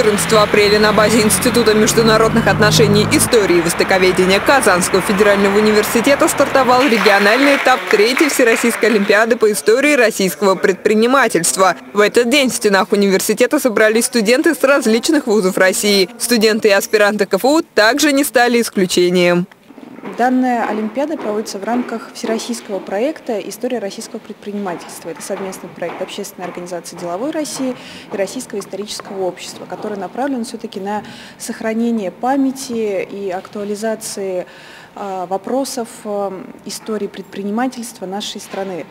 14 апреля на базе Института международных отношений, истории и востоковедения Казанского федерального университета стартовал региональный этап третьей Всероссийской Олимпиады по истории российского предпринимательства. В этот день в стенах университета собрались студенты с различных вузов России. Студенты и аспиранты КФУ также не стали исключением. Данная Олимпиада проводится в рамках всероссийского проекта «История российского предпринимательства». Это совместный проект Общественной организации «Деловой России» и Российского исторического общества, который направлен все-таки на сохранение памяти и актуализации а, вопросов а, истории предпринимательства нашей страны.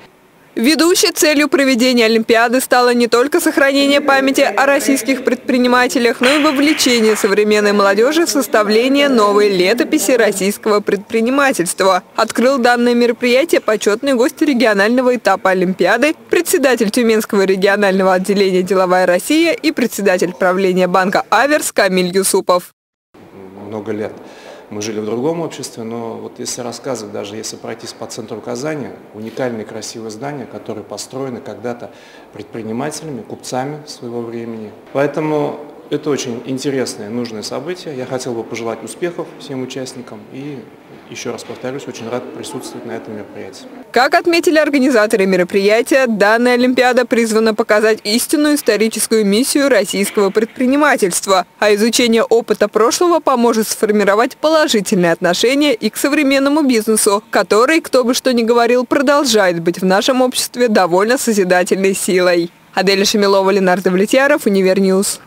Ведущей целью проведения Олимпиады стало не только сохранение памяти о российских предпринимателях, но и вовлечение современной молодежи в составление новой летописи российского предпринимательства. Открыл данное мероприятие почетный гость регионального этапа Олимпиады, председатель Тюменского регионального отделения «Деловая Россия» и председатель правления банка «Аверс» Камиль Юсупов. Много лет мы жили в другом обществе, но вот если рассказывать, даже если пройтись по центру Казани, уникальные красивые здания, которые построены когда-то предпринимателями, купцами своего времени. Поэтому это очень интересное, нужное событие. Я хотел бы пожелать успехов всем участникам и еще раз повторюсь, очень рад присутствовать на этом мероприятии. Как отметили организаторы мероприятия, данная Олимпиада призвана показать истинную историческую миссию российского предпринимательства, а изучение опыта прошлого поможет сформировать положительные отношения и к современному бизнесу, который, кто бы что ни говорил, продолжает быть в нашем обществе довольно созидательной силой. Аделя Шамилова, Ленардо Влетьяров, Универньюз.